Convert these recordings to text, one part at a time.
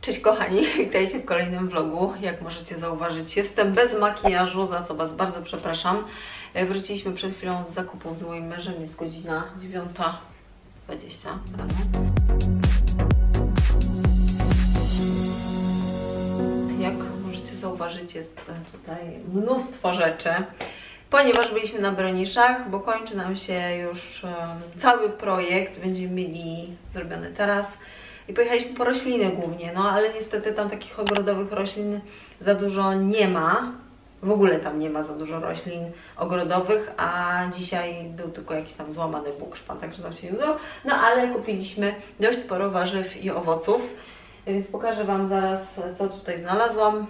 Cześć kochani, witajcie w kolejnym vlogu. Jak możecie zauważyć, jestem bez makijażu, za co Was bardzo przepraszam. E, Wróciliśmy przed chwilą z zakupów z moim mężem, jest godzina 9.20 rano. Jak możecie zauważyć, jest tutaj mnóstwo rzeczy. Ponieważ byliśmy na Broniszach, bo kończy nam się już cały projekt, będziemy mieli zrobiony teraz. I pojechaliśmy po rośliny głównie, no ale niestety tam takich ogrodowych roślin za dużo nie ma. W ogóle tam nie ma za dużo roślin ogrodowych, a dzisiaj był tylko jakiś tam złamany bukszpan, także nam się nie udało. No ale kupiliśmy dość sporo warzyw i owoców, więc pokażę Wam zaraz, co tutaj znalazłam.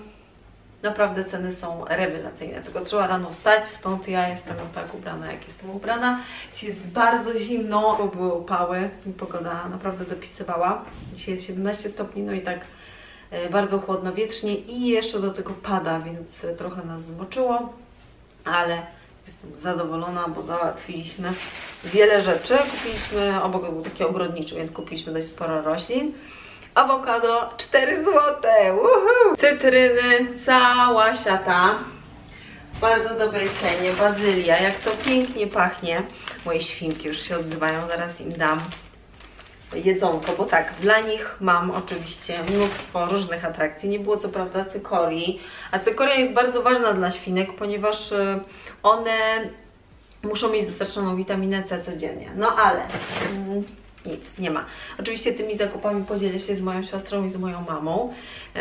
Naprawdę ceny są rewelacyjne, tylko trzeba rano wstać, stąd ja jestem tak ubrana, jak jestem ubrana. Dzisiaj jest bardzo zimno, bo były upały i pogoda naprawdę dopisywała. Dzisiaj jest 17 stopni, no i tak e, bardzo chłodno, wietrznie i jeszcze do tego pada, więc trochę nas zmoczyło, ale jestem zadowolona, bo załatwiliśmy wiele rzeczy. Kupiliśmy, obok był taki ogrodniczy, więc kupiliśmy dość sporo roślin. Awokado 4 zł. Cytryny, cała siata. Bardzo dobrej cenie. Bazylia, jak to pięknie pachnie. Moje świnki już się odzywają, zaraz im dam jedzonko, bo tak, dla nich mam oczywiście mnóstwo różnych atrakcji. Nie było co prawda cykorii, a cykoria jest bardzo ważna dla świnek, ponieważ y, one muszą mieć dostarczoną witaminę C codziennie. No ale mm, nic, nie ma. Oczywiście tymi zakupami podzielę się z moją siostrą i z moją mamą,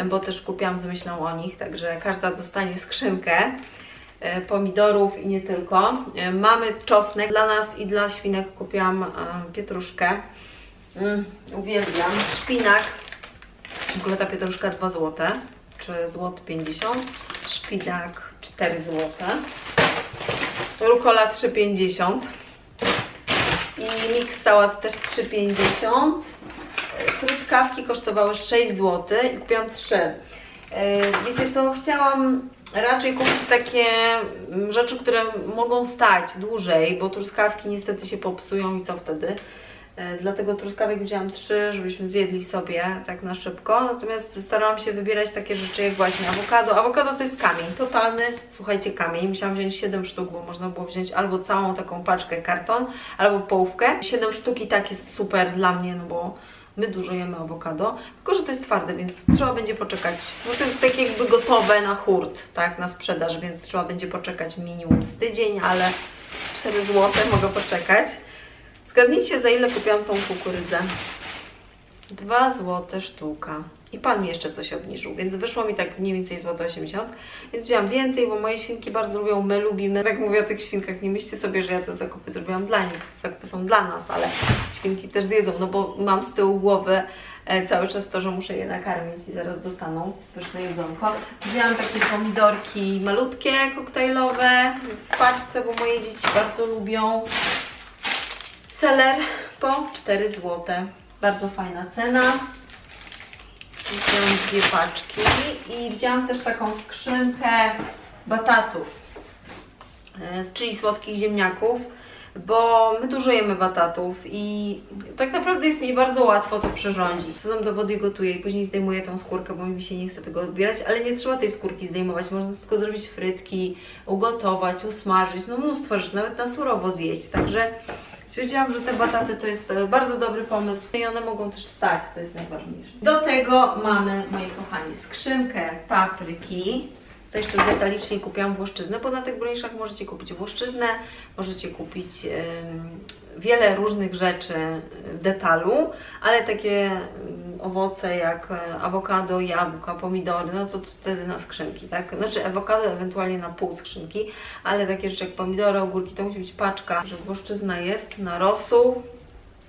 bo też kupiłam z myślą o nich, także każda dostanie skrzynkę e, pomidorów i nie tylko. E, Mamy czosnek, dla nas i dla świnek kupiłam pietruszkę. Mm, uwielbiam. Szpinak, w ogóle ta pietruszka 2 zł, czy złot 50. Szpinak 4 zł. Rukola 3,50 i mix sałat też 3,50. E, Truskawki kosztowały 6 zł i kupiłam 3. E, Wiecie co, chciałam raczej kupić takie mm, rzeczy, które mogą stać dłużej, bo truskawki niestety się popsują i co wtedy? E, Dlatego truskawek wzięłam 3, żebyśmy zjedli sobie tak na szybko. Natomiast starałam się wybierać takie rzeczy jak właśnie awokado. Awokado to jest kamień, totalny, słuchajcie, kamień. Musiałam wziąć 7 sztuk, bo można było wziąć albo całą taką paczkę karton, albo połówkę. 7 sztuk i tak jest super dla mnie, no bo my dużo jemy awokado, tylko że to jest twarde, więc trzeba będzie poczekać. No to jest tak jakby gotowe na hurt, tak, na sprzedaż, więc trzeba będzie poczekać minimum z tydzień, ale 4 zł mogę poczekać. Zgadnijcie za ile kupiłam tą kukurydzę. 2 zł sztuka. I pan mi jeszcze coś obniżył, więc wyszło mi tak mniej więcej złoto 80. Więc wziąłam więcej, bo moje świnki bardzo lubią, my lubimy. Tak mówię o tych świnkach, nie myślcie sobie, że ja te zakupy zrobiłam dla nich. Zakupy są dla nas, ale świnki też zjedzą, no bo mam z tyłu głowy e, cały czas to, że muszę je nakarmić i zaraz dostaną pyszne jedzonko. Wzięłam takie pomidorki malutkie, koktajlowe w paczce, bo moje dzieci bardzo lubią. Seler po 4 zł. Bardzo fajna cena. Wziąłem dwie paczki i wzięłam też taką skrzynkę batatów, e, czyli słodkich ziemniaków, bo my dużo jemy batatów i tak naprawdę jest mi bardzo łatwo to przyrządzić. Wsadzam do wody gotuję i później zdejmuję tą skórkę, bo mi się nie chce tego odbierać, ale nie trzeba tej skórki zdejmować, można tylko zrobić frytki, ugotować, usmażyć, no mnóstwo rzeczy, nawet na surowo zjeść, także Stwierdziłam, że te bataty to jest e, bardzo dobry pomysł i one mogą też stać, to jest najważniejsze. Do tego mamy, moi kochani, skrzynkę papryki. Tutaj jeszcze detalicznie kupiłam włoszczyznę, bo na tych broniszach możecie kupić włoszczyznę, możecie kupić wiele różnych rzeczy w detalu, ale takie owoce jak e, awokado, jabłka, pomidory, no to wtedy na skrzynki, tak? Znaczy awokado ewentualnie na pół skrzynki, ale takie rzeczy jak pomidory, ogórki, to musi być paczka, że włoszczyzna jest na rosół,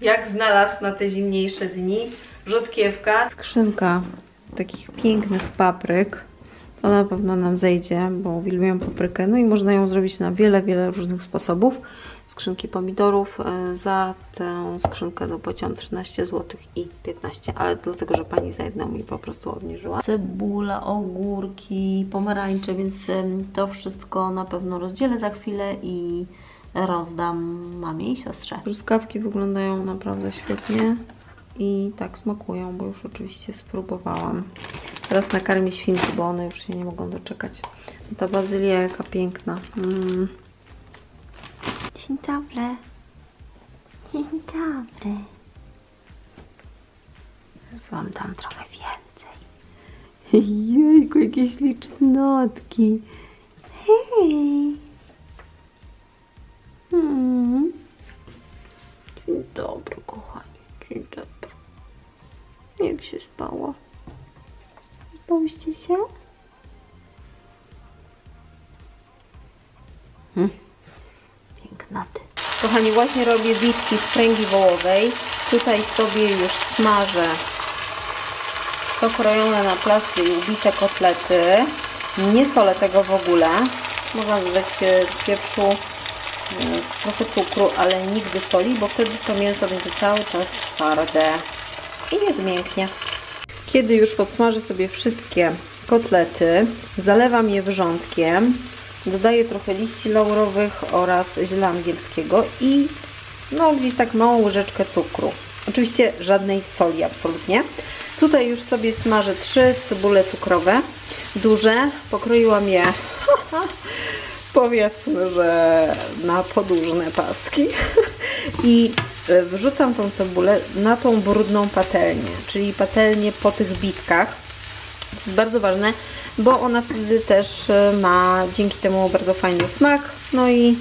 jak znalazł na te zimniejsze dni, rzodkiewka. Skrzynka takich pięknych papryk. To na pewno nam zejdzie, bo uwielbiam paprykę. No i można ją zrobić na wiele, wiele różnych sposobów. Skrzynki pomidorów e, za tę skrzynkę dopłaciłam 13 zł i 15, ale dlatego, że pani za jedną mi po prostu obniżyła. Cebula, ogórki, pomarańcze, więc to wszystko na pewno rozdzielę za chwilę i rozdam mamie i siostrze. Truskawki wyglądają naprawdę świetnie i tak smakują, bo już oczywiście spróbowałam. Teraz nakarmię świnki, bo one już się nie mogą doczekać. Ta bazylia jaka piękna. Mm. Dzień dobry. Dzień dobry. Wam dam trochę więcej. Jejku, jakie ślicznotki. Hej. Hmm. Dzień dobry, kochani. Dzień dobry. Jak się spało? Spałyście się? Hmm. Pięknoty. Kochani, właśnie robię bitki z pręgi wołowej. Tutaj sobie już smażę pokrojone na plasty i ubite kotlety. Nie solę tego w ogóle. Można dodać e, pieprzu, e, trochę cukru, ale nigdy soli, bo wtedy to mięso będzie cały czas twarde i nie zmięknie. Kiedy już podsmażę sobie wszystkie kotlety, zalewam je wrzątkiem, dodaję trochę liści laurowych oraz ziela angielskiego i no gdzieś tak małą łyżeczkę cukru. Oczywiście żadnej soli absolutnie. Tutaj już sobie smażę trzy cebule cukrowe, duże. Pokroiłam je powiedzmy, że na podłużne paski. I wrzucam tą cebulę na tą brudną patelnię, czyli patelnię po tych bitkach. To jest bardzo ważne, bo ona wtedy też e, ma dzięki temu bardzo fajny smak. No i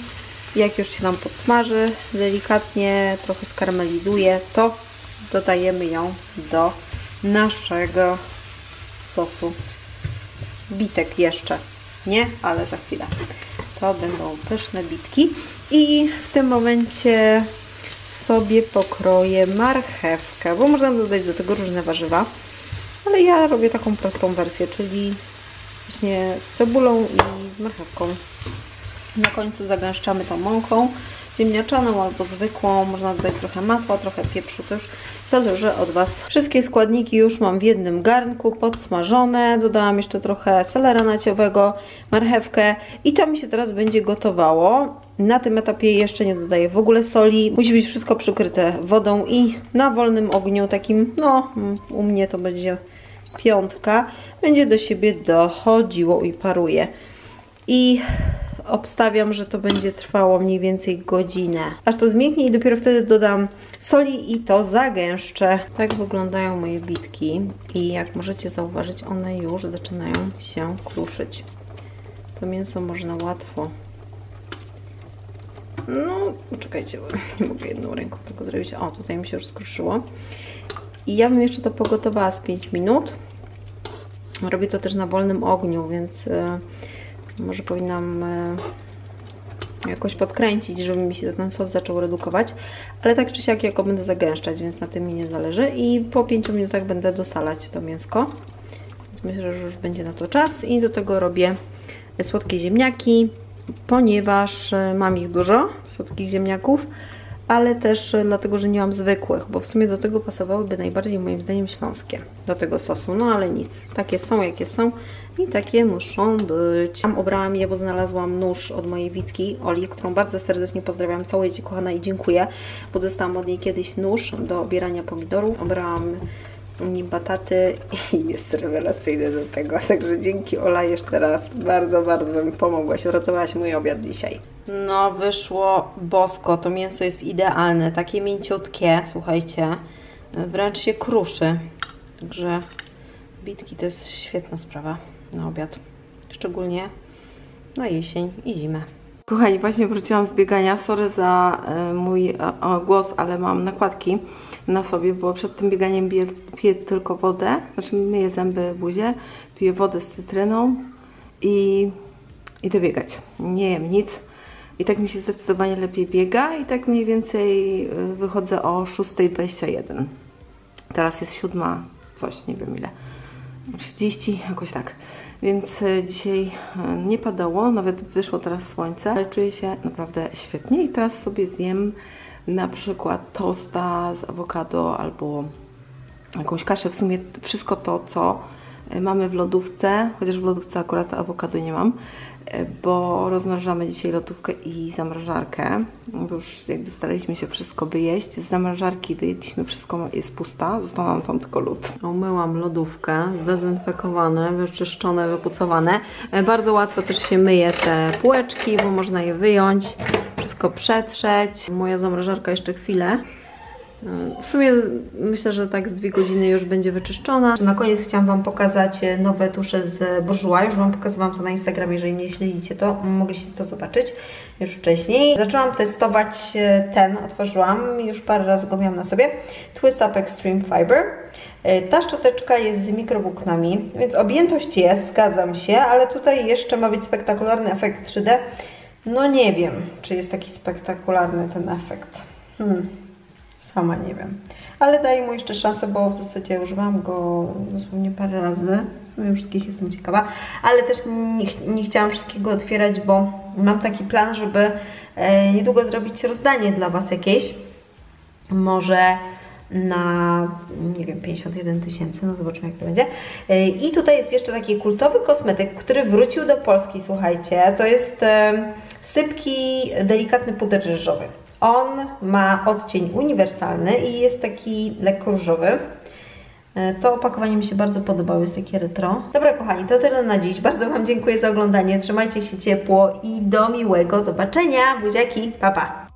jak już się nam podsmaży delikatnie, trochę skaramelizuje, to dodajemy ją do naszego sosu bitek jeszcze. Nie, ale za chwilę. To będą pyszne bitki. I w tym momencie sobie pokroję marchewkę, bo można dodać do tego różne warzywa. Ale ja robię taką prostą wersję, czyli właśnie z cebulą i z marchewką. Na końcu zagęszczamy tą mąką ziemniaczaną albo zwykłą. Można dodać trochę masła, trochę pieprzu, to już zależy od Was. Wszystkie składniki już mam w jednym garnku, podsmażone. Dodałam jeszcze trochę selera naciowego, marchewkę i to mi się teraz będzie gotowało. Na tym etapie jeszcze nie dodaję w ogóle soli. Musi być wszystko przykryte wodą i na wolnym ogniu, takim, no u mnie to będzie piątka, będzie do siebie dochodziło i paruje. I obstawiam, że to będzie trwało mniej więcej godzinę. Aż to zmięknie i dopiero wtedy dodam soli i to zagęszczę. Tak wyglądają moje bitki i jak możecie zauważyć, one już zaczynają się kruszyć. To mięso można łatwo no, poczekajcie, bo nie mogę jedną ręką tego zrobić. O, tutaj mi się już skruszyło. I ja bym jeszcze to pogotowała z 5 minut. Robię to też na wolnym ogniu, więc e, może powinnam e, jakoś podkręcić, żeby mi się ten sos zaczął redukować. Ale tak czy siak jako będę zagęszczać, więc na tym mi nie zależy. I po 5 minutach będę dosalać to mięsko. Więc myślę, że już będzie na to czas. I do tego robię słodkie ziemniaki, ponieważ e, mam ich dużo, słodkich ziemniaków ale też e, dlatego, że nie mam zwykłych, bo w sumie do tego pasowałyby najbardziej moim zdaniem śląskie, do tego sosu, no ale nic, takie są jakie są i takie muszą być. Tam obrałam je, bo znalazłam nóż od mojej Wicki, Oli, którą bardzo serdecznie pozdrawiam, całej Ci kochana i dziękuję, bo dostałam od niej kiedyś nóż do obierania pomidorów, obrałam bataty i jest rewelacyjny do tego. Także dzięki Ola jeszcze raz. Bardzo, bardzo mi pomogłaś. Uratowałaś mój obiad dzisiaj. No, wyszło bosko. To mięso jest idealne. Takie mięciutkie, słuchajcie. Wręcz się kruszy. Także bitki to jest świetna sprawa na obiad. Szczególnie na jesień i zimę. Kochani, właśnie wróciłam z biegania. Sorry za y, mój y, głos, ale mam nakładki na sobie, bo przed tym bieganiem piję, piję tylko wodę. Znaczy myję zęby, buzię, piję wodę z cytryną i idę biegać. Nie jem nic. I tak mi się zdecydowanie lepiej biega i tak mniej więcej y, wychodzę o 6.21. Teraz jest siódma, coś, nie wiem ile. 30, jakoś tak. Więc e, dzisiaj e, nie padało, nawet wyszło teraz słońce, ale czuję się naprawdę świetnie i teraz sobie zjem na przykład tosta z awokado albo jakąś kaszę, w sumie wszystko to, co e, mamy w lodówce, chociaż w lodówce akurat awokado nie mam, bo rozmrażamy dzisiaj lotówkę i zamrażarkę. Bo już jakby staraliśmy się wszystko wyjeść. Z zamrażarki wyjedliśmy wszystko, jest pusta, został nam tam tylko lód. Umyłam lodówkę, zdezynfekowane, wyczyszczone, wypucowane. E, Bardzo łatwo też się myje te półeczki, bo można je wyjąć, wszystko przetrzeć. Moja zamrażarka jeszcze chwilę w sumie myślę, że tak z dwie godziny już będzie wyczyszczona. Na koniec chciałam Wam pokazać nowe tusze z Bourjois. Już Wam pokazywałam to na Instagramie, jeżeli mnie śledzicie, to mogliście to zobaczyć już wcześniej. Zaczęłam testować ten, otworzyłam, już parę razy go miałam na sobie. Twist Up Extreme Fiber. Ta szczoteczka jest z mikrowłóknami, więc objętość jest, zgadzam się, ale tutaj jeszcze ma być spektakularny efekt 3D. No nie wiem, czy jest taki spektakularny ten efekt. Hmm. Sama nie wiem. Ale daję mu jeszcze szansę, bo w zasadzie używam go dosłownie parę razy. W sumie wszystkich jestem ciekawa. Ale też nie, nie chciałam wszystkiego otwierać, bo mam taki plan, żeby e, niedługo zrobić rozdanie dla Was jakieś. Może na, nie wiem, 51 tysięcy, no zobaczymy jak to będzie. E, I tutaj jest jeszcze taki kultowy kosmetyk, który wrócił do Polski, słuchajcie. To jest e, sypki delikatny puder ryżowy. On ma odcień uniwersalny i jest taki lekko różowy. E, to opakowanie mi się bardzo podobało, jest takie retro. Dobra kochani, to tyle na dziś. Bardzo Wam dziękuję za oglądanie. Trzymajcie się ciepło i do miłego zobaczenia. Buziaki, pa pa!